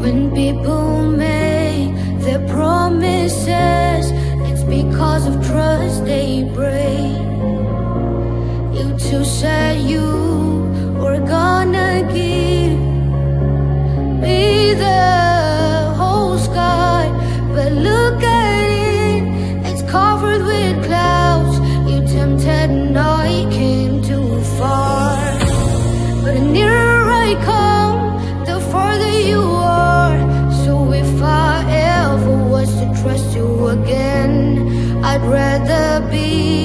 When people make their promises, it's because of trust. I'd rather be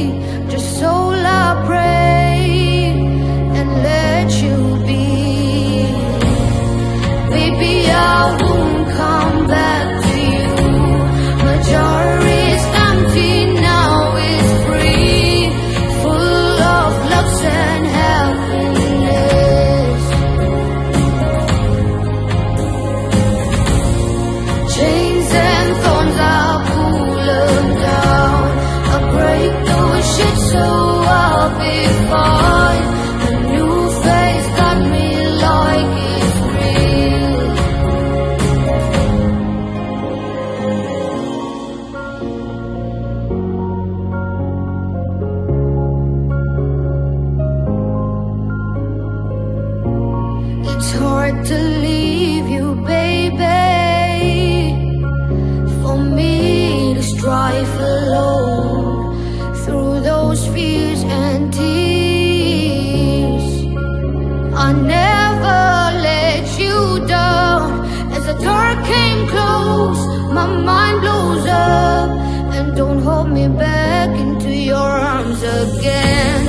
to leave you, baby. For me to strive alone through those fears and tears. I never let you down. As the dark came close, my mind blows up. And don't hold me back into your arms again.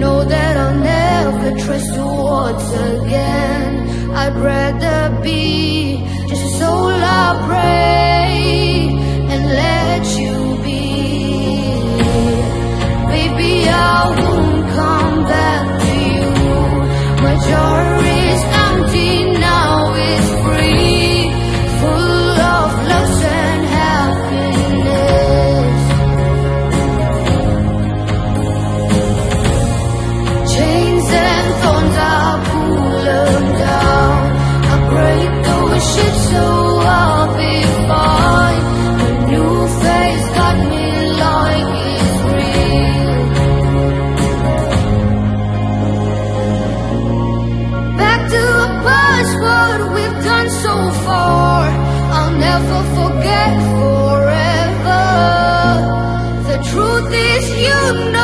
Know that I'll never trust you once again. I'd rather be just a soul I pray and let you be. Baby, I won't come back to you. My we've done so far. I'll never forget forever. The truth is, you know.